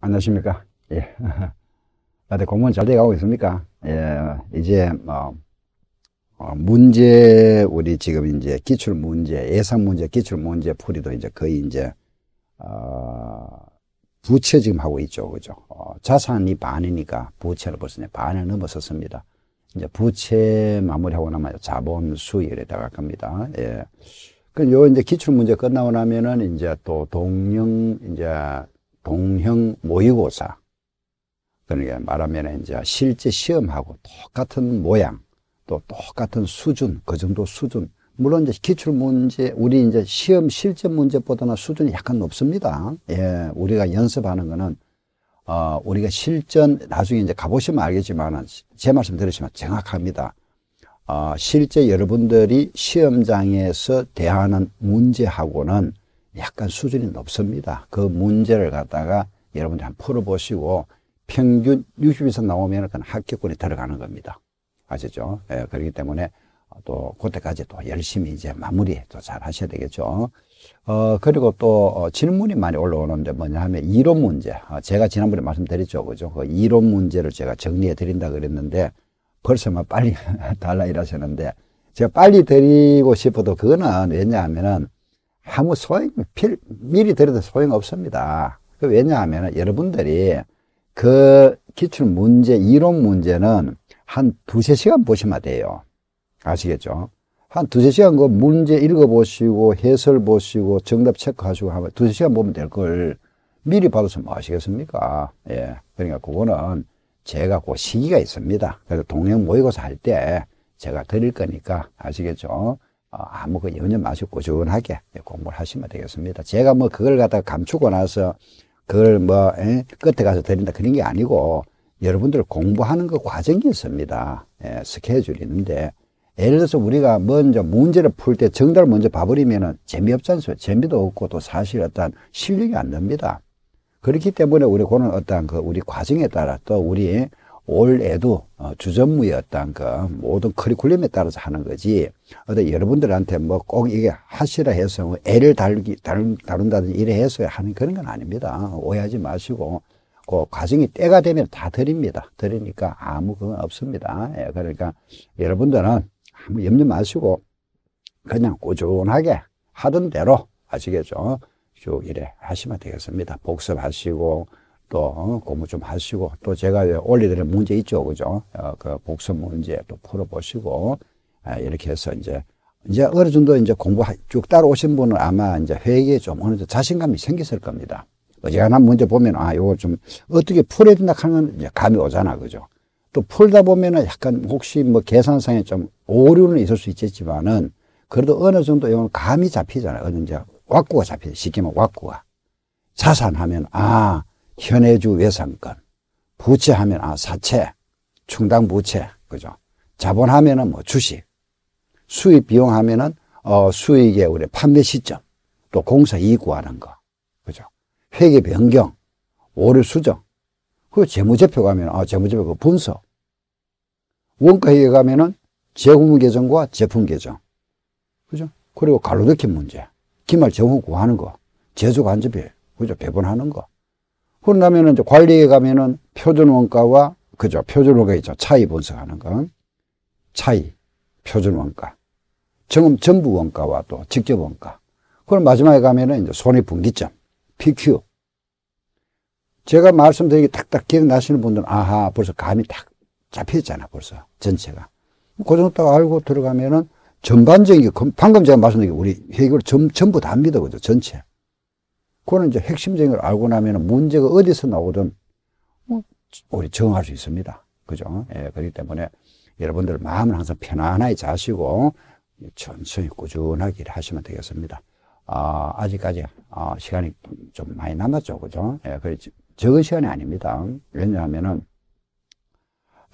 안녕하십니까. 예. 다들 공무원 잘 돼가고 있습니까? 예. 이제, 뭐, 어, 문제, 우리 지금 이제 기출 문제, 예상 문제, 기출 문제 풀이도 이제 거의 이제, 어, 부채 지금 하고 있죠. 그죠? 어, 자산이 반이니까 부채를 벌써 반을 넘어섰습니다. 이제 부채 마무리하고 나면 자본 들어갈 겁니다. 예. 그 요 이제 기출 문제 끝나고 나면은 이제 또 동영 이제 동형 모의고사 그러니까 말하면 이제 실제 시험하고 똑같은 모양 또 똑같은 수준 그 정도 수준 물론 이제 기출 문제 우리 이제 시험 실제 문제보다는 수준이 약간 높습니다. 예, 우리가 연습하는 거는 어, 우리가 실전 나중에 이제 가보시면 알겠지만 제 말씀 들으시면 정확합니다. 어, 실제 여러분들이 시험장에서 대하는 문제하고는 약간 수준이 높습니다. 그 문제를 갖다가 여러분들 한번 풀어보시고 평균 60 이상 나오면 그건 합격권이 들어가는 겁니다. 아시죠? 예, 그렇기 때문에 또 그때까지 또 열심히 이제 마무리 또 잘 하셔야 되겠죠. 어, 그리고 또 어, 질문이 많이 올라오는데 뭐냐 하면 이론 문제. 어, 제가 지난번에 말씀드렸죠. 그죠? 그 이론 문제를 제가 정리해 드린다 그랬는데 벌써 막 빨리 달라 이러시는데 제가 빨리 드리고 싶어도 그거는 왜냐하면은 아무 소용, 필, 미리 드려도 소용 없습니다. 그 왜냐하면 여러분들이 그 기출 문제, 이론 문제는 한 두세 시간 보시면 돼요. 아시겠죠? 한 두세 시간 그 문제 읽어보시고 해설 보시고 정답 체크하시고 하면 두세 시간 보면 될 걸 미리 받아서 뭐 하시겠습니까? 예. 그러니까 그거는 제가 그 시기가 있습니다. 그래서 동행 모의고사 할 때 제가 드릴 거니까 아시겠죠? 어, 아무 그 연연 마시고 꾸준하게 공부를 하시면 되겠습니다. 제가 뭐 그걸 갖다가 감추고 나서 그걸 뭐 에? 끝에 가서 드린다 그런 게 아니고 여러분들 공부하는 그 과정이 있습니다. 예, 스케줄이 있는데 예를 들어서 우리가 먼저 문제를 풀 때 정답을 먼저 봐버리면 재미없지 않습니까? 재미도 없고 또 사실 어떤 실력이 안 됩니다. 그렇기 때문에 우리 그는 어떤 그 우리 과정에 따라 또 우리 올해도 어, 주전무의 어떤 그 모든 커리큘럼에 따라서 하는 거지 어떤 여러분들한테 뭐 꼭 이게 하시라 해서 뭐 애를 다루기 다룬, 다룬다든지 이래 해서 하는 그런 건 아닙니다. 오해하지 마시고 그 과정이 때가 되면 다 드립니다. 드리니까 아무 그건 없습니다. 예, 그러니까 여러분들은 아무 염려 마시고 그냥 꾸준하게 하던 대로 아시겠죠? 쭉 이래 하시면 되겠습니다. 복습하시고 또 공부 좀 하시고 또 제가 올리드릴 문제 있죠, 그죠? 어, 그 복습 문제 또 풀어보시고 아, 이렇게 해서 이제 이제 어느 정도 이제 공부 쭉 따라오신 분은 아마 이제 회계에 좀 어느 정도 자신감이 생겼을 겁니다. 어지간한 문제 보면 아 요거 좀 어떻게 풀어야 된다 하는 이제 감이 오잖아, 그죠? 또 풀다 보면은 약간 혹시 뭐 계산상에 좀 오류는 있을 수 있겠지만은 그래도 어느 정도 이건 감이 잡히잖아요. 어느 이제 왁구가 잡히죠. 쉽게 말하면 왁구가. 자산하면 아 현해주 외상권, 부채하면 아 사채, 충당 부채, 그죠? 자본하면은 뭐 주식, 수입 비용 하면은 어 수익의 우리 판매 시점, 또 공사 이익 구하는 거, 그죠? 회계 변경, 오류 수정, 그 재무제표 가면 아 재무제표 그 분석, 원가회계 가면은 재고문 계정과 제품 계정, 그죠? 그리고 갈로덕기 문제, 기말 정후 구하는 거, 제조 간접비, 그죠? 배분하는 거. 그러면은 이제 관리에 가면은 표준 원가와 그죠? 표준 원가 있죠. 차이 분석하는 거. 차이, 표준 원가. 정음 전부 원가와 또 직접 원가. 그럼 마지막에 가면은 이제 손익분기점, PQ. 제가 말씀드린 게 딱딱 기억나시는 분들은 아하, 벌써 감이 딱 잡혀있잖아, 벌써. 전체가. 그 정도 딱 알고 들어가면은 전반적인 게, 방금 제가 말씀드린 게 우리 회계를 전, 전부 다 믿어, 그죠? 전체. 그거는 이제 핵심적인 걸 알고 나면 문제가 어디서 나오든 뭐 우리 정할 수 있습니다. 그죠? 예, 그렇기 때문에 여러분들 마음을 항상 편안하게 자시고 천천히 꾸준하게 하시면 되겠습니다. 아, 아직까지 아, 시간이 좀 많이 남았죠. 그죠? 예, 그 적은 시간이 아닙니다. 왜냐하면은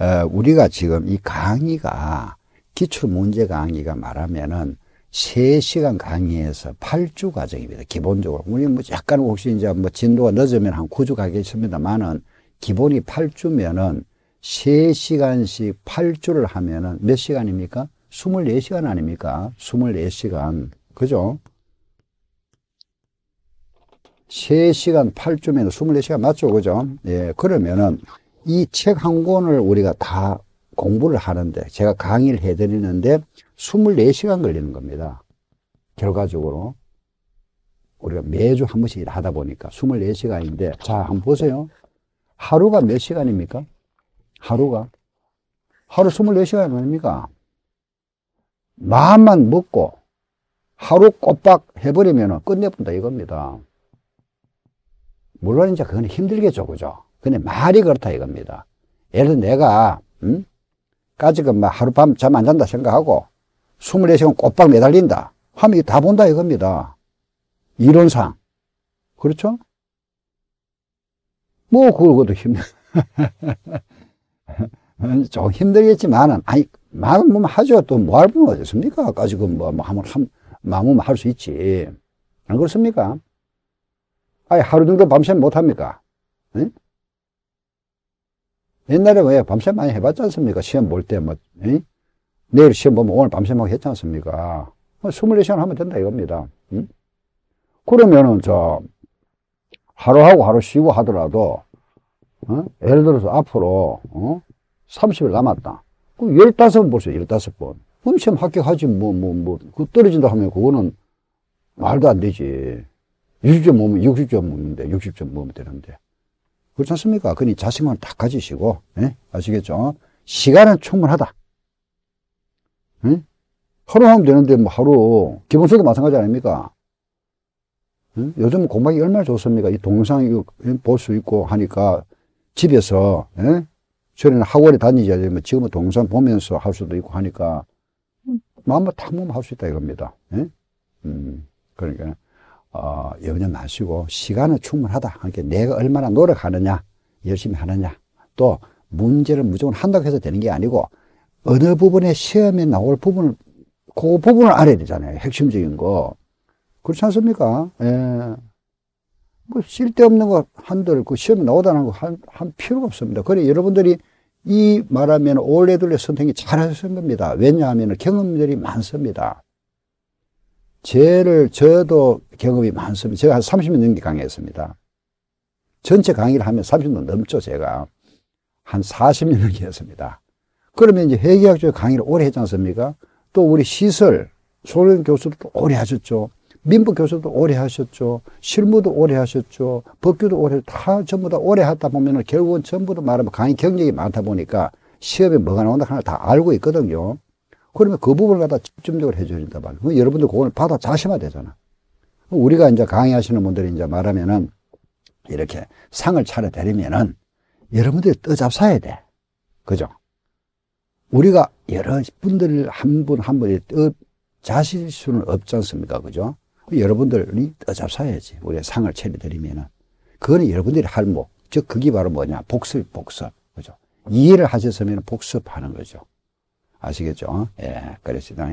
에, 우리가 지금 이 강의가 기출 문제 강의가 말하면은 3시간 강의에서 8주 과정입니다. 기본적으로. 우리 뭐 약간 혹시 이제 뭐 진도가 늦으면 한 9주 가겠습니다만은 기본이 8주면은 3시간씩 8주를 하면은 몇 시간입니까? 24시간 아닙니까? 24시간. 그죠? 3시간 8주면 24시간 맞죠? 그죠? 예, 그러면은 이 책 한 권을 우리가 다 공부를 하는데 제가 강의를 해드리는데 24시간 걸리는 겁니다. 결과적으로. 우리가 매주 한 번씩 일하다 보니까 24시간인데 자, 한번 보세요. 하루가 몇 시간입니까? 하루가? 하루 24시간 아닙니까? 마음만 먹고 하루 꼬박 해버리면 끝내본다 이겁니다. 물론 이제 그건 힘들겠죠, 그죠? 근데 말이 그렇다 이겁니다. 예를 들어 내가, 음? 까지금 막 하룻밤 잠 안 잔다 생각하고 24시간 꼬박 매달린다. 하면 다 본다 이겁니다. 이론상. 그렇죠? 뭐, 그것도 힘들, 좀 힘들겠지만은, 아니, 마음 뭐 하죠. 또 뭐할분 어딨습니까? 까지금 뭐, 뭐, 하면, 한, 마음은 할 수 있지. 안 그렇습니까? 아니, 하루 정도 밤샘 못합니까? 응? 옛날에 왜 밤샘 많이 해봤지 않습니까? 시험 볼 때, 뭐, 응? 내일 시험 보면 오늘 밤샘하고 했지 않습니까? 24시간 뭐 하면 된다 이겁니다. 응? 그러면은, 저, 하루하고 하루 쉬고 하더라도, 어? 예를 들어서 앞으로, 어? 30일 남았다. 그 15번 보세요, 15번. 그럼 시험 합격하지, 뭐, 뭐, 뭐, 그 떨어진다 하면 그거는 말도 안 되지. 60점 모으면 60점 모으는데, 60점 모으면 되는데. 그렇지 않습니까? 그니 자신감을 다 가지시고, 예? 아시겠죠? 시간은 충분하다. 예? 하루 하면 되는데, 뭐 하루, 기본서도 마찬가지 아닙니까? 예? 요즘 공부하기 얼마나 좋습니까? 이 동영상 볼 수 있고 하니까 집에서, 예? 저는 학원에 다니지 않으면 지금은 동영상 보면서 할 수도 있고 하니까 마음만 탁 먹으면 할수 있다 이겁니다. 예? 음, 그러니까 어, 염려 마시고 시간은 충분하다. 그러니까 내가 얼마나 노력하느냐, 열심히 하느냐, 또 문제를 무조건 한다고 해서 되는 게 아니고 어느 부분에 시험에 나올 부분을 그 부분을 알아야 되잖아요. 핵심적인 거. 그렇지 않습니까? 예. 뭐 쓸데없는 거 한들 그 시험에 나오다는 거한 한 필요가 없습니다. 그래 여러분들이 이 말하면 올해들의 선택이 잘하신 겁니다. 왜냐하면 경험들이 많습니다. 제를 저도 경험이 많습니다. 제가 한 30년 넘게 강의했습니다. 전체 강의를 하면 30년 넘죠, 제가. 한 40년 넘게 했습니다. 그러면 이제 회계학적 강의를 오래 했지 않습니까? 또 우리 시설, 소련 교수도 오래 하셨죠. 민법 교수도 오래 하셨죠. 실무도 오래 하셨죠. 법규도 오래, 다 전부 다 오래 하다 보면은 결국은 전부 다 말하면 강의 경력이 많다 보니까 시험에 뭐가 나온다 하나 다 알고 있거든요. 그러면 그 부분을 갖다 집중적으로 해줘야 된다 말이에요. 여러분들 그걸 받아 자시면 되잖아. 우리가 이제 강의하시는 분들이 이제 말하면은 이렇게 상을 차려 드리면은 여러분들이 떠잡사야 돼. 그죠? 우리가 여러 분들 한분한떠 자실 수는 없지 않습니까? 그죠? 여러분들이 떠잡사야지. 우리가 상을 차려드리면은. 그거는 여러분들이 할 목. 즉, 그게 바로 뭐냐? 복습, 복습. 그죠? 이해를 하셨으면 복습하는 거죠. 아시겠죠? 예, 그렇습니다.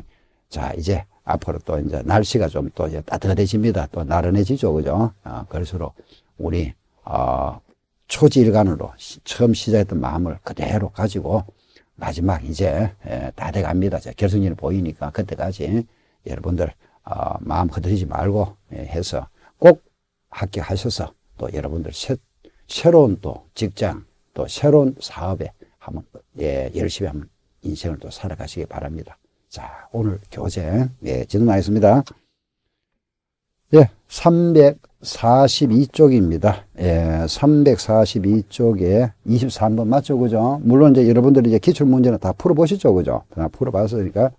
자, 이제 앞으로 또 이제 날씨가 좀또 따뜻해집니다. 또 나른해지죠. 그죠? 어, 그럴수록 우리, 어, 초지일간으로 처음 시작했던 마음을 그대로 가지고 마지막 이제 예, 다 돼갑니다. 결승전이 보이니까 그때까지 여러분들 어, 마음 흔들리지 말고 예, 해서 꼭 합격하셔서 또 여러분들 새, 새로운 또 직장 또 새로운 사업에 한번 예, 열심히 한번 인생을 또 살아가시기 바랍니다. 자, 오늘 교재, 예, 진행하겠습니다. 예, 342쪽입니다. 예, 342쪽에 23번 맞죠? 그죠? 물론 이제 여러분들이 이제 기출 문제는 다 풀어보시죠? 그죠? 다 풀어봤으니까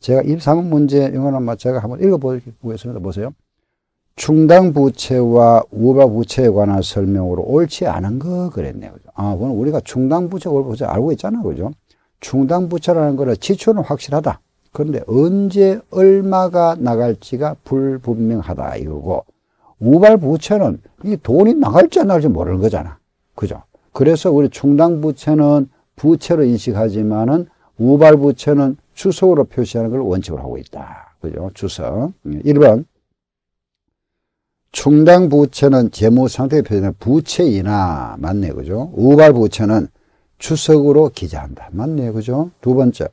제가 23번 문제, 이거는 제가 한번 읽어보겠습니다. 보세요. 충당 부채와 우발 부채에 관한 설명으로 옳지 않은 거 그랬네요. 그죠? 아, 그건 우리가 충당 부채, 우발 부채 알고 있잖아요. 그죠? 충당부채라는 것은 지출은 확실하다. 그런데 언제 얼마가 나갈지가 불분명하다 이거고 우발부채는 이 돈이 나갈지 안 나갈지 모르는 거잖아. 그죠? 그래서 우리 충당부채는 부채로 인식하지만은 우발부채는 주석으로 표시하는 걸 원칙으로 하고 있다. 그죠? 주석. 1번. 충당부채는 재무상태 표시는 부채이나, 맞네. 그죠? 우발부채는 추석으로 기재한다. 맞네요. 그죠? 두 번째.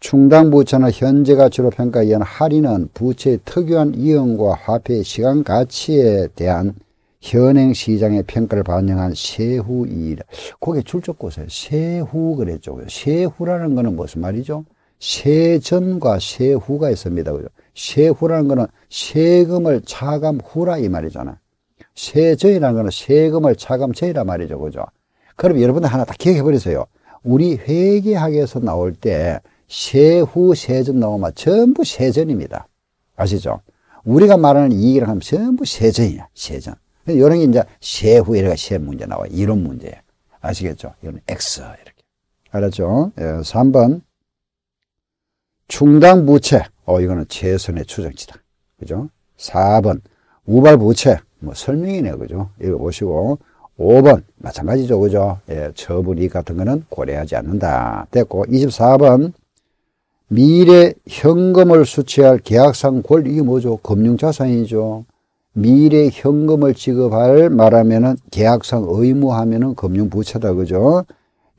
충당 부채는 현재 가치로 평가에 의한 할인은 부채의 특유한 이용과 화폐의 시간 가치에 대한 현행 시장의 평가를 반영한 세후이라. 거기에 출적고서 세후 그랬죠. 세후라는 거는 무슨 말이죠? 세전과 세후가 있습니다. 그죠? 세후라는 거는 세금을 차감 후라 이 말이잖아. 세전이라는 거는 세금을 차감 전이라 말이죠. 그죠? 그럼 여러분들 하나 다 기억해 버리세요. 우리 회계학에서 나올 때 세후 세전 나오면 전부 세전입니다. 아시죠? 우리가 말하는 이익이라 하면 전부 세전이야. 세전. 이런 게 이제 세후 이래가 세 문제 나와. 이런 문제. 아시겠죠? 이건 X 이렇게. 알았죠? 예, 3번. 충당 부채. 어, 이거는 최선의 추정치다. 그죠? 4번. 우발 부채. 뭐 설명이네. 그죠? 이거 보시고. 5번. 마찬가지죠. 그죠? 예, 처분 이익 같은 거는 고려하지 않는다. 됐고. 24번. 미래 현금을 수취할 계약상 권리. 이게 뭐죠? 금융자산이죠. 미래 현금을 지급할 말하면은 계약상 의무하면은 금융부채다. 그죠?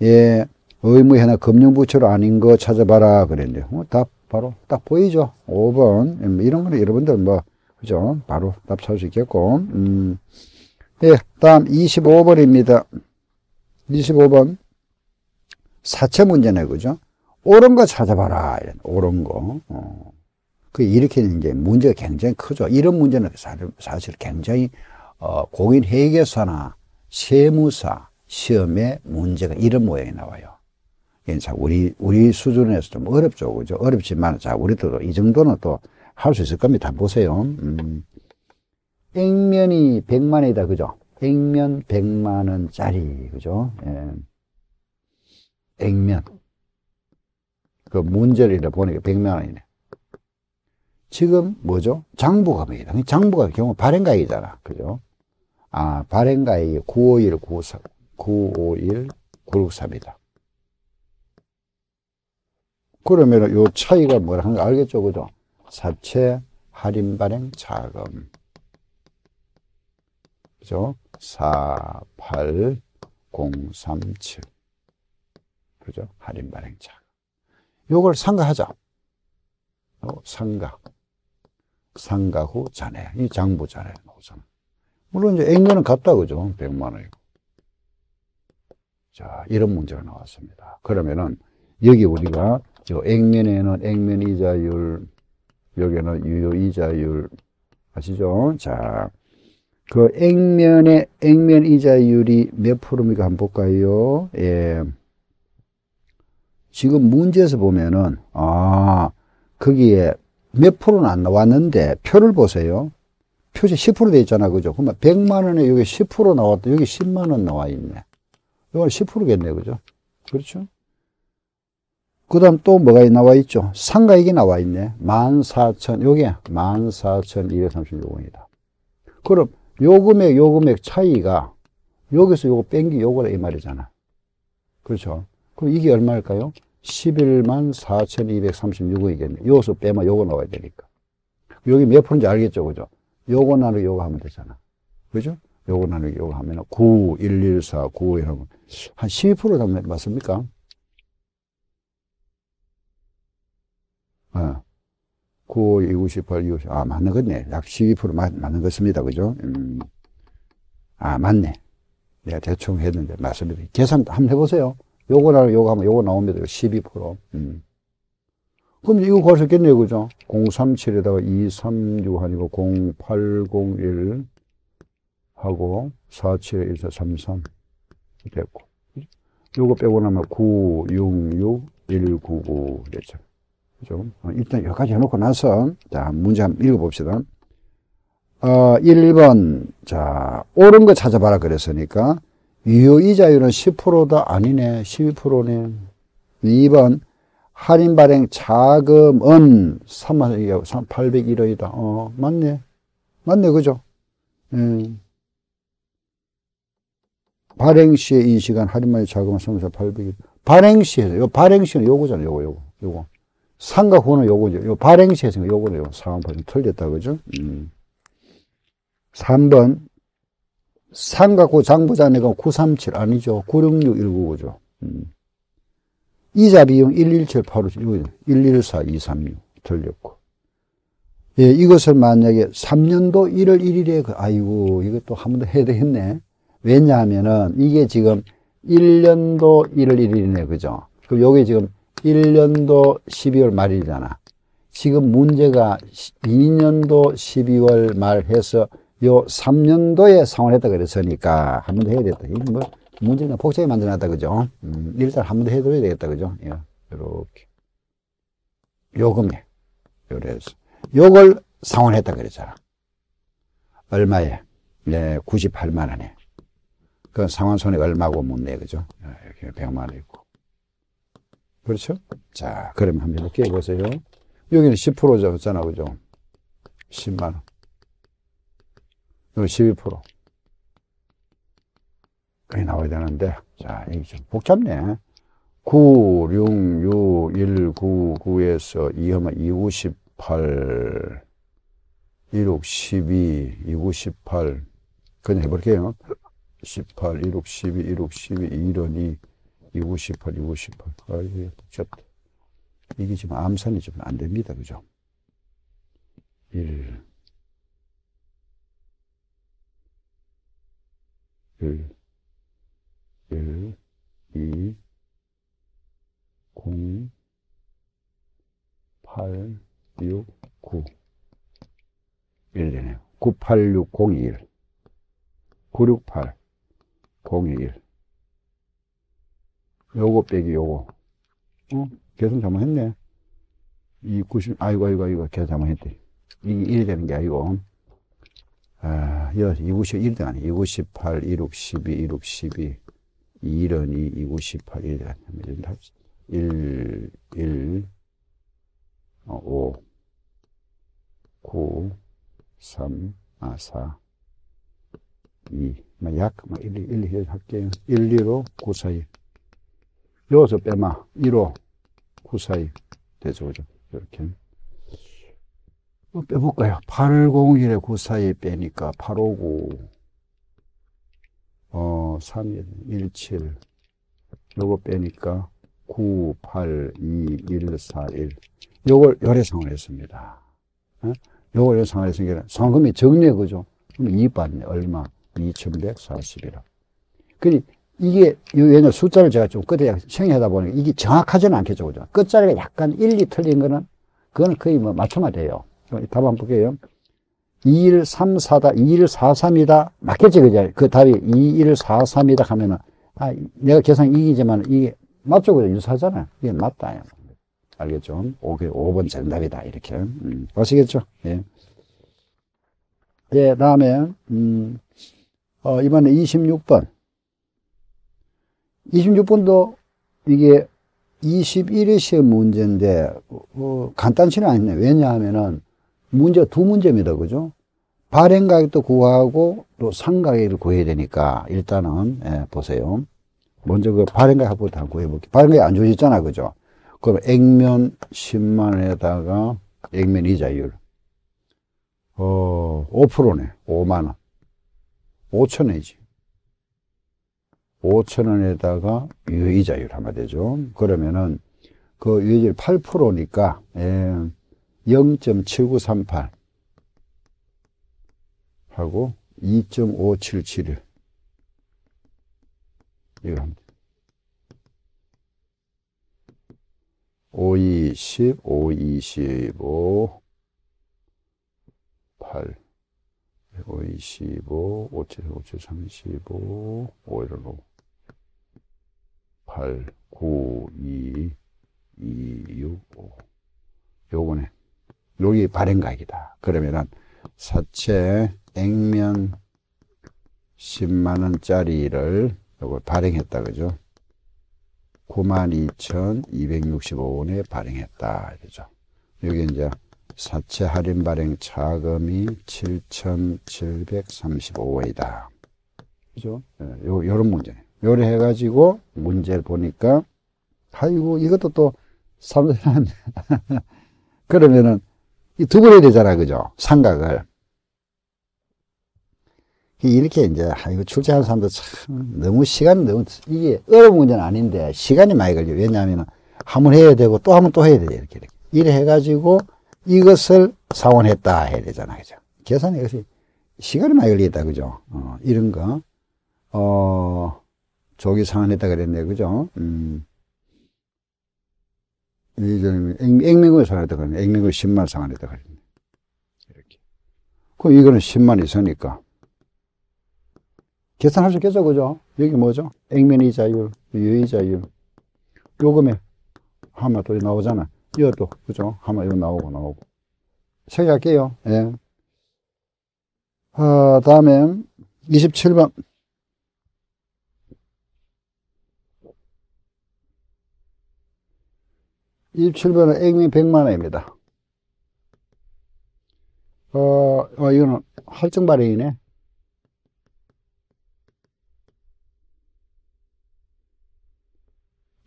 예. 의무해나 금융부채로 아닌 거 찾아봐라. 그랬는데. 어, 답 바로 딱 보이죠? 5번. 음, 이런 거는 여러분들 뭐, 그죠? 바로 답 찾을 수 있겠고. 음. 예. 다음 25번입니다. 25번. 사채 문제네. 그죠? 옳은 거 찾아봐라. 옳은 거. 어. 그 이렇게 이제 문제가 굉장히 크죠. 이런 문제는 사실 굉장히 어, 공인 회계사나 세무사 시험에 문제가 이런 모양이 나와요. 자, 우리, 우리 수준에서 좀 어렵죠. 그죠? 어렵지만, 자, 우리도 이 정도는 또 할 수 있을 겁니다. 보세요. 음. 액면이 100만이다. 그죠? 액면 100만원짜리. 그죠? 예. 액면. 그 문제를 보니까 100만 원이네. 지금 뭐죠? 장부금액이다. 장부가 경우 발행가액이잖아. 그죠? 아, 발행가액이 951, 953, 951, 963이다. 그러면 요 차이가 뭐라 하는 거 알겠죠? 그죠? 사채, 할인 발행, 자금. 그죠? 4, 8, 0, 3, 7. 그죠? 할인 발행 자금. 요걸 상가하자. 어, 상가. 상가 후 자네. 이 장부 자네. 물론 이제 액면은 같다, 그죠? 100만 원이고. 자, 이런 문제가 나왔습니다. 그러면은, 여기 우리가, 저 액면에는 액면 이자율, 여기는 유효 이자율, 아시죠? 자, 그 액면의 액면 이자율이 몇 프로입니까? 한번 볼까요? 예. 지금 문제에서 보면은, 아, 거기에 몇 프로는 안 나왔는데 표를 보세요. 표시 10%돼 있잖아. 그죠? 그러면 100만 원에 여기 10% 나왔다. 여기 10만 원 나와 있네. 이건 10%겠네. 그죠? 그렇죠? 그 다음 또 뭐가 나와 있죠? 상가액이 나와 있네. 14,000, 요게 14,236원이다. 그럼 요 금액, 요 금액 차이가 여기서 요거 뺀게 요거라 이 말이잖아. 그렇죠? 그럼 이게 얼마일까요? 11만 4,236원이겠네. 요수 빼면 요거 나와야 되니까. 여기 몇 프로인지 알겠죠? 그죠? 요거 나누기 요거 하면 되잖아. 그죠? 요거 나누기 요거 하면 9, 1, 1, 4, 9 이러면 한 12% 정도 맞습니까? 어. 9, 2, 98, 2, 50. 아, 맞는 거네. 약 12% 맞, 맞는 것입니다. 그죠? 음. 아, 맞네. 내가 대충 했는데 맞습니다. 계산 한번 해보세요. 요거 나 요거 하면 요거 나옵니다. 12%. 음. 그럼 이거 구할 수 있겠네요. 그죠? 037에다가 236 아니고 0801 하고 47에 1433 됐고. 요거 빼고 나면 966 199 됐죠. 그죠? 어, 일단 여기까지 해놓고 나서, 자, 문제 한번 읽어봅시다. 어, 1번, 자, 옳은 거 찾아봐라 그랬으니까, 유효이자율은 10%다? 아니네. 12%네. 2번, 할인 발행 자금은 3만, 801원이다. 어, 맞네. 맞네, 그죠? 음. 발행 시에 이 시간 할인 발행 자금은 3만 801원. 발행 시에서, 요 발행 시는 요거잖아, 요거, 요거, 요거. 상가 후는 요거죠. 요 발행 시에서 요거는 요 상황 좀 틀렸다, 그죠? 음. 3번, 삼각구 장부자네가 937 아니죠. 966199죠. 음. 이자 비용 1178, 114, 236 틀렸고. 예, 이것을 만약에 3년도 1월 1일에, 그, 아이고, 이것도 한 번 더 해야 되겠네. 왜냐하면은, 이게 지금 1년도 1월 1일이네, 그죠? 그럼 요게 지금 1년도 12월 말이잖아. 지금 문제가 2년도 12월 말 해서 요 3년도에 상환 했다 그랬으니까 한 번 더 해야 되겠다. 이게 뭐, 문제는 복잡하게 만들어놨다, 그죠? 음, 일단 한 번 더 해둬야 되겠다, 그죠? 예, 요렇게. 요금에. 요래서. 요걸 상환했다 그랬잖아. 얼마에? 네, 98만 원에. 그 상환 손익 얼마고 묻네, 그죠? 이렇게 100만 원 있고. 그렇죠? 자, 그러면 한번 이렇게 해보세요. 여기는 10%잖아, 그죠? 10만 원. 여기 12%. 그게 나와야 되는데, 자, 이게 좀 복잡네. 9, 6, 6, 1, 9, 9에서 2 하면 2, 58, 1억 12, 2, 98. 그냥 해볼게요. 18, 1억 12, 1억 12, 1원 2, 2, 98, 2, 98. 아, 이게 복잡다. 이게 지금 암산이 좀 안 됩니다. 그죠? 1, 1, 1, 2, 0, 8, 6, 9. 1 되네요. 98601. 968, 021. 요거 빼기 요거. 어? 계산 잘못했네. 이 90, 아이고, 아이고, 아이고, 계산 잘못했대. 이게 1이 되는 게 아니고. 아, 여, 291등 아니 298, 1억 12, 1억 12, 2런 2, 298, 1등 아니 1, 1, 5, 9, 3, 아, 4, 2, 막 약, 막 1, 2, 1, 2 할게요. 1, 2로 9 사이. 여기서 빼마, 1호 9 사이. 되죠, 그죠? 이렇게. 뭐 빼볼까요? 801에 9 사이 빼니까 859, 어, 3, 1, 7. 요거 빼니까 9, 8, 2, 1, 4, 1. 요걸 열애상을 했습니다. 어? 요걸 열애상을 했으니까 상금이 적네, 그죠? 그럼 2 받네. 얼마? 2140이라. 그니 이게, 왜냐 숫자를 제가 좀 끝에 생각하다 보니까 이게 정확하지는 않겠죠, 그죠? 끝자리가 약간 1, 2 틀린 거는, 그건 거의 뭐 맞춰만 돼요. 답 한번 볼게요. 2134다, 2143이다. 맞겠지, 그죠? 그 답이 2143이다 하면은, 아, 내가 계산 이기지만 이게 맞죠, 그죠? 유사하잖아. 이게 맞다. 알겠죠? 5, 5번 정답이다. 이렇게. 음, 아시겠죠? 예. 예, 다음에, 음, 어, 이번에 26번. 26번도 이게 21회 시험 문제인데, 어, 간단치는 않네. 왜냐하면은, 문제 두 문제입니다. 그죠? 발행 가격도 구하고 또 상가격을 구해야 되니까 일단은 예, 보세요. 먼저 그 발행 가격부터 구해 볼게요. 발행 가격 안 주어졌잖아. 그죠? 그럼 액면 10만 원에다가 액면 이자율 어 5%네. 5만 원. 5천 원이지. 5천 원에다가 유이자율 하면 되죠. 그러면은 그 유이자율 8%니까 예. 0.7938 하고 2.577 이거 합니다. 5, 20, 5, 25, 8, 5, 25, 5, 7, 5, 7, 35, 5, 1, 5, 8, 9, 2, 2, 6, 5. 요거네. 여기 발행가격이다. 그러면은 사채 액면 10만 원짜리를 요걸 발행했다. 그죠? 92,265원에 발행했다. 그죠? 여기 이제 사채 할인 발행 차금이 7,735원이다. 그죠? 요, 요런 문제. 요래 해가지고 문제를 보니까, 아이고, 이것도 또, 삼, 그러면은, 두번 해야 되잖아, 그죠? 삼각을. 이렇게 이제, 아이고, 출제하는 사람도 참, 너무 시간이 너무, 이게 어려운 문제는 아닌데, 시간이 많이 걸려. 왜냐하면, 한 번 해야 되고, 또 한 번 또 해야 돼, 이렇게. 이렇게. 이래 해가지고, 이것을 상환했다 해야 되잖아. 그죠? 계산이 역시 시간이 많이 걸리겠다. 그죠? 어, 이런 거. 어, 조기 상환했다 그랬네. 그죠? 음. 이전에 액면을 상환했다 그랬네. 액면을 10만 상환했다 그랬네. 이렇게. 그럼 이거는 10만 있으니까. 계산할 수 있겠죠, 그죠? 여기 뭐죠? 액면 이자율, 유이자율. 요금에 하면 또 나오잖아. 이것도, 그죠? 하면 이거 나오고, 나오고. 생각할게요. 예. 어, 다음에 27번. 27번은 액면 100만원입니다. 어, 어, 이거는 할증 발행이네.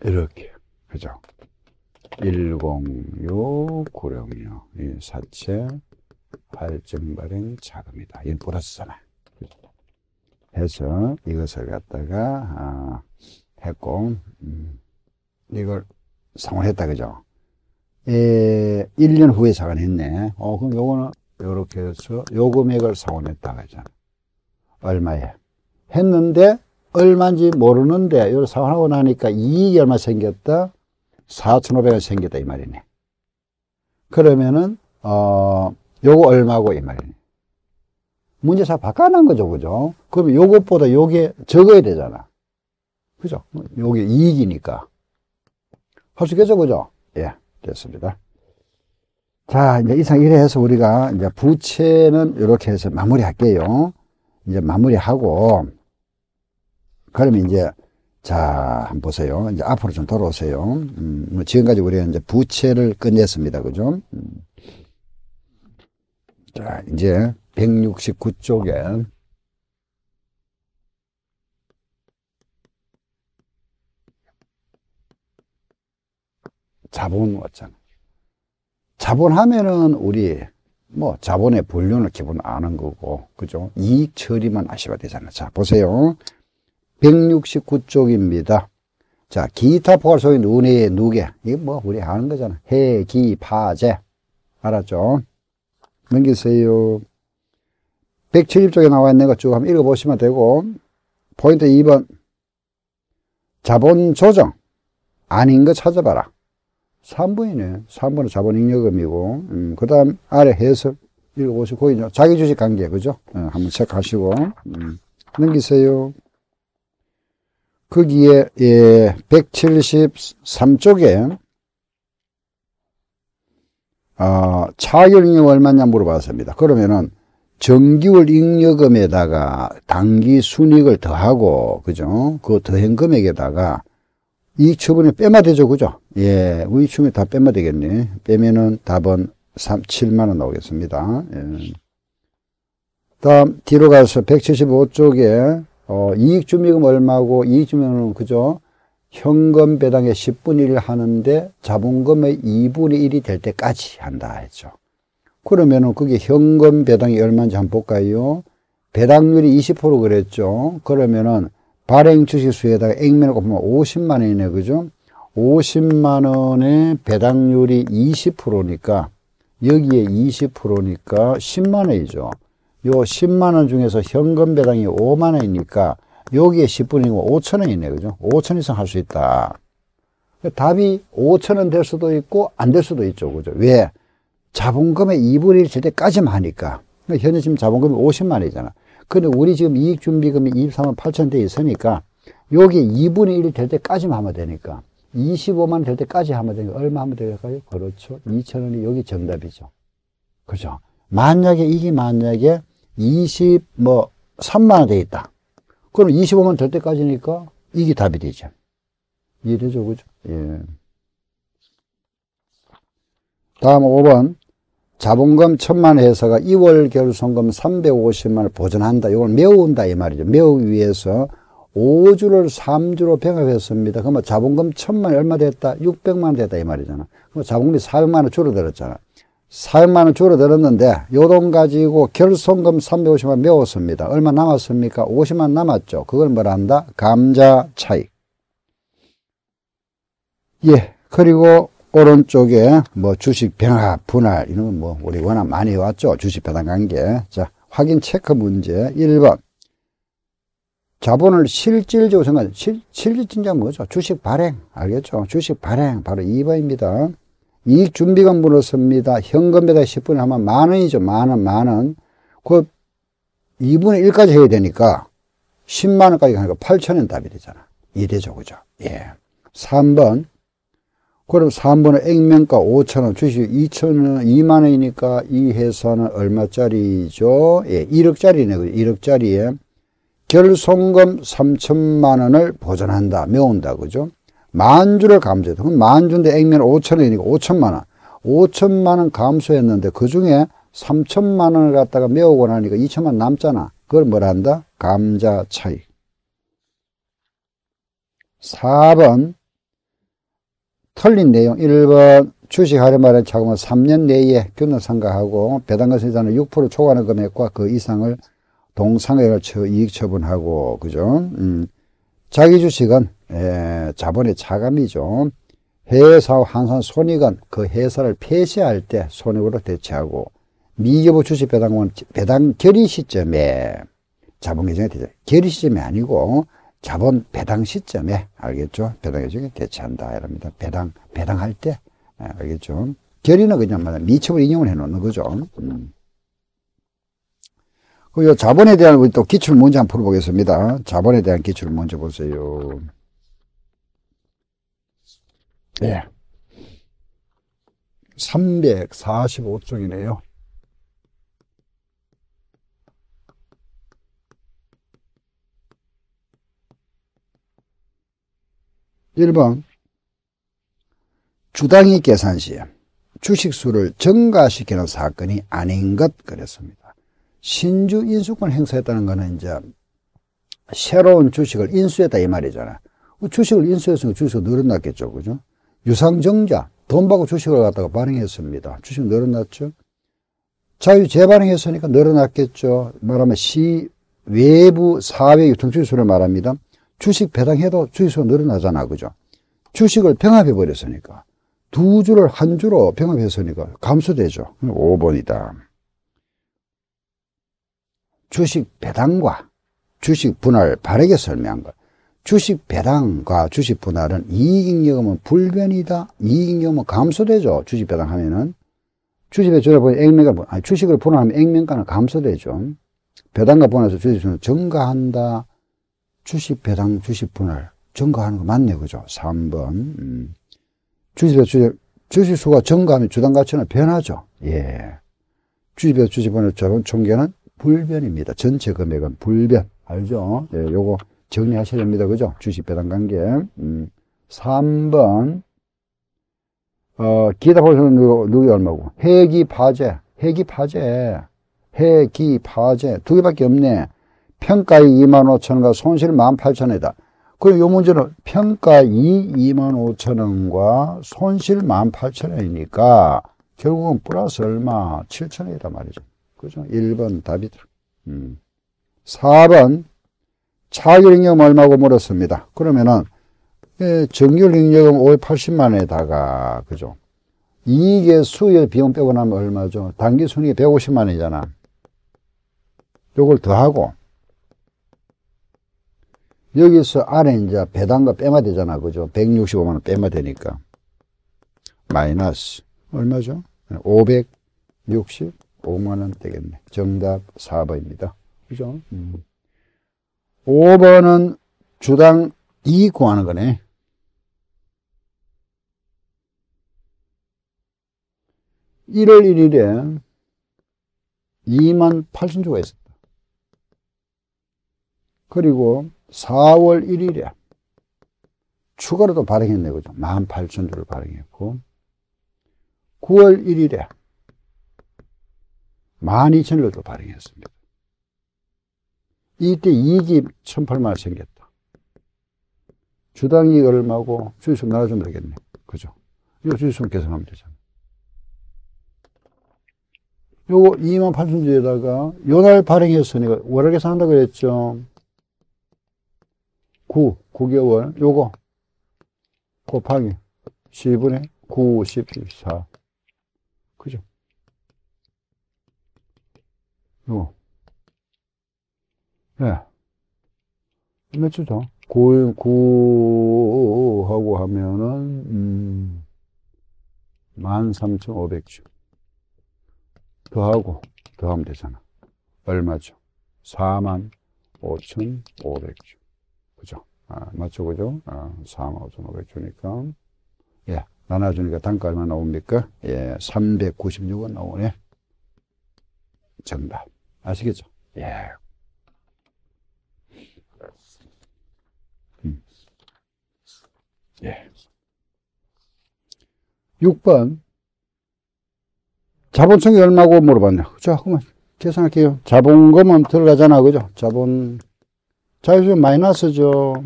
이렇게 그죠 106 906 이 사채 할증 발행 자금이다 이건 플러스잖아 해서 이것을 갖다가 아, 했고 음, 이걸 상환했다 그죠 에, 1년 후에 상환했네 어 그럼 요거는 요렇게 해서 요 금액을 상환했다 그잖아 얼마에 했는데 얼마인지 모르는데 이걸 상환하고 나니까 이익이 얼마 생겼다? 4,500원 생겼다 이 말이네. 그러면은 어 요거 얼마고 이 말이네. 문제사 바꿔놓은 거죠, 그죠? 그러면 요것보다 요게 적어야 되잖아. 그죠? 요게 이익이니까. 있겠죠, 그죠? 예, 됐습니다. 자, 이제 이상 이래 해서 우리가 이제 부채는 이렇게 해서 마무리 할게요. 이제 마무리하고, 그러면 이제 자 한번 보세요. 이제 앞으로 좀 돌아오세요. 음, 뭐 지금까지 우리가 이제 부채를 끝냈습니다. 그죠? 음. 자 이제 169쪽에 자본 왔잖아. 자본 하면은 우리 뭐 자본의 분류는 기본 아는 거고 그죠? 이익 처리만 아셔야 되잖아. 자 보세요. 169쪽입니다. 자, 기타 포괄소인 은혜의 누계. 이거 뭐, 우리 아는 거잖아. 해, 기, 파, 제. 알았죠? 넘기세요. 170쪽에 나와 있는 거쭉 한번 읽어보시면 되고, 포인트 2번. 자본 조정. 아닌 거 찾아봐라. 3번이네. 3번은 자본 잉여금이고, 음, 그 다음 아래 해석 읽어보시고, 자기 주식 관계, 그죠? 어, 한번 체크하시고, 음, 넘기세요. 거기에 예, 173쪽에 어, 잉여 얼마냐 물어봤습니다. 그러면은 정기월 잉여금에다가 단기 순익을 더하고 그죠? 그 더한 금액에다가 이익 처분에 빼면 되죠, 그죠? 예, 우익 처분에 다 빼면 되겠네. 빼면은 답은 3, 7만원 나오겠습니다. 예. 다음, 뒤로 가서 175쪽에 어, 이익주미금 얼마고 이익주미금은 그죠? 현금 배당의 10분의 1을 하는데 자본금의 2분의 1이 될 때까지 한다 했죠. 그러면은 그게 현금 배당이 얼마인지 한번 볼까요? 배당률이 20% 그랬죠. 그러면은 발행 주식수에다가 액면을 곱하면 50만 원이네, 그죠? 50만 원의 배당률이 20%니까 여기에 20%니까 10만 원이죠. 요 10만 원 중에서 현금 배당이 5만 원이니까 여기에 10분이고 5천 원이네. 그죠? 5천 이상 할 수 있다. 답이 5천 원 될 수도 있고 안 될 수도 있죠. 그죠? 왜? 자본금의 2분의 1될 때까지만 하니까. 그러니까 현재 지금 자본금이 50만 원이잖아. 근데 우리 지금 이익준비금이 23만 8천 돼 있으니까 여기 2분의 1될 때까지만 하면 되니까 25만 원 될 때까지 하면 되니까 얼마 하면 될까요? 그렇죠. 2천 원이 여기 정답이죠. 그죠? 만약에 이게 만약에 20, 뭐, 3만 원 돼 있다. 그럼 25만 될 때까지니까 이게 답이 되죠. 이해되죠? 그죠? 예. 다음 5번. 자본금 천만 회사가 2월 결손금 350만을 보전한다. 이걸 메운다. 이 말이죠. 메우기 위해서 5주를 3주로 병합했습니다. 그러면 자본금 천만이 얼마 됐다? 600만원 됐다. 이 말이잖아. 그럼 자본금이 400만 원 줄어들었잖아. 400만 원 줄어들었는데 요 돈 가지고 결손금 350만 메웠습니다. 얼마 남았습니까? 50만 남았죠. 그걸 뭐라 한다? 감자 차익. 예. 그리고 오른쪽에 뭐 주식 병합, 분할 이런 건 뭐 우리 워낙 많이 왔죠. 주식 배당 관계. 자, 확인 체크 문제 1번. 자본을 실질적으로 생각, 실, 실질적인 뭐죠? 주식 발행. 알겠죠? 주식 발행. 바로 2번입니다. 이익 준비금 물었습니다. 현금 배당 10분에 하면 만 원이죠. 만 원, 만 원. 그 2분의 1까지 해야 되니까 10만 원까지 가니까 8천 원 답이 되잖아. 이래죠. 그죠? 예. 3번. 그럼 3번은 액면가 5천원, 주식 2천원, 2만원이니까 이 회사는 얼마짜리죠? 예, 1억짜리네. 1억짜리에 결손금 3천만원을 보전한다. 메운다. 그죠? 만주를 감소했다. 그럼 만주인데 액면 5천원이니까 5천만원. 5천만원 감소했는데 그 중에 3천만원을 갖다가 메우고 나니까 2천만 남잖아. 그걸 뭐라 한다? 감자 차익. 4번 틀린 내용 1번 주식하려 말은 자금은 3년 내에 균등 상가하고 배당금세자는 6% 초과하는 금액과 그 이상을 동상액을 처, 이익 처분하고 그죠? 음. 자기 주식은 에, 자본의 차감이죠. 회사와 항상 손익은 그 회사를 폐쇄할 때 손익으로 대체하고 미교부 주식 배당은 배당 결의 시점에 자본 계정에 되죠. 결의 시점이 아니고 자본 배당 시점에 알겠죠? 배당 계정에 대체한다 이럽니다. 배당 배당할 때 알겠죠? 결의는 그냥 말 미처분 인용을 해놓는 거죠. 음. 그 자본에 대한 우리 또 기출 문제 한번 풀어보겠습니다. 자본에 대한 기출을 먼저 보세요. 네. 345쪽이네요. 1번 주당이 계산 시에 주식수를 증가시키는 사건이 아닌 것 그랬습니다. 신주 인수권 행사했다는 것은 이제 새로운 주식을 인수했다 이 말이잖아. 주식을 인수했으면 주식이 늘어났겠죠. 그죠? 유상증자, 돈 받고 주식을 갖다가 발행했습니다. 주식 늘어났죠? 자유 재발행했으니까 늘어났겠죠. 말하면 시, 외부 사회 유통주식수를 말합니다. 주식 배당해도 주식수가 늘어나잖아. 그죠? 주식을 병합해 버렸으니까. 두 주를 한 주로 병합했으니까 감소되죠. 5번이다. 주식 배당과 주식 분할 바르게 설명한 것. 주식 배당과 주식 분할은 이익잉여금은 불변이다. 이익잉여금은 감소되죠. 주식 배당하면은. 주식에 줄여보니 액면가, 아니, 주식을 분할하면 액면가는 감소되죠. 배당과 분할해서 주식수는 증가한다. 주식 배당, 주식 분할 증가하는 거 맞네, 그죠? 3번. 음. 주식배 주식, 주식 수가 증가하면 주당 가치는 변하죠. 예. 주식배 주식 분할 총계는 불변입니다. 전체 금액은 불변. 알죠? 예, 요거 정리하셔야 됩니다. 그죠? 주식 배당 관계. 음. 3번. 어, 기타 보시는 누구, 누구 얼마고? 해기 파재. 해기 파재. 해기 파재. 두 개밖에 없네. 평가이 2만 5천 원과 손실 1만 8천 원이다. 그럼 요 문제는 평가이 2만 5천 원과 손실 1만 8천 원이니까 결국은 플러스 얼마? 7천 원이다 말이죠. 그죠? 1번 답이다. 음. 4번 차결잉여금 얼마고 물었습니다. 그러면은 예, 정규잉여금 580만 원에다가 그죠? 이익의 수의 비용 빼고 나면 얼마죠? 단기 순이익 150만 원이잖아. 요걸 더하고 여기서 안에 이제 배당과 빼마 되잖아. 그죠? 165만원 빼마 되니까. 마이너스. 얼마죠? 565만원 되겠네. 정답 4번입니다. 그죠? 음. 5번은 주당 이익 구하는 거네. 1월 1일에 2만 8천 주가 있었다. 그리고 4월 1일에 추가로 도 발행했네, 그죠? 18,000주를 발행했고, 9월 1일에 12,000주를 또 발행했습니다. 이때 이익이 1,008만원 생겼다. 주당이 얼마고 주식수 나눠주면 되겠네. 그죠? 이거 주식수 계산하면 되잖아. 요거 2만 8천주에다가 요날 발행했으니까 월하게 산다 그랬죠. 9, 9개월, 요거 곱하기 10분의 9, 14. 그죠? 요. 예. 몇 주죠? 9, 9 하고 하면은, 음, 13,500주. 더하고, 더하면 되잖아. 얼마죠? 45,500주. 그죠? 아, 맞죠? 그죠? 아, 45,500 주니까. 예. 나눠주니까 단가 얼마 나옵니까? 예. 396원 나오네. 정답. 아시겠죠? 예. 음. 예. 6번. 자본총이 얼마고 물어봤네. 자, 그러면 계산할게요. 자본금은 들어가잖아. 그죠? 자본. 자유주의 마이너스죠.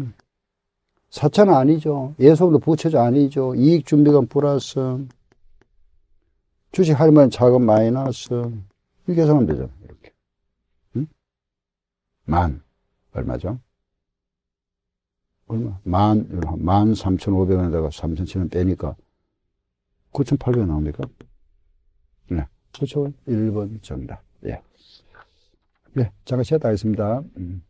사차는 아니죠. 예속도 부채죠. 아니죠. 이익준비금 플러스. 주식 할인만 자금 마이너스. 이렇게 계산하면 되죠. 이렇게. 응? 만. 얼마죠? 얼마? 만, 만 3,500원에다가 3,700원 빼니까 9,800원 나옵니까? 네. 그렇죠. 1번 정답. 예. 예. 잠깐 쉬었다 하겠습니다. 음.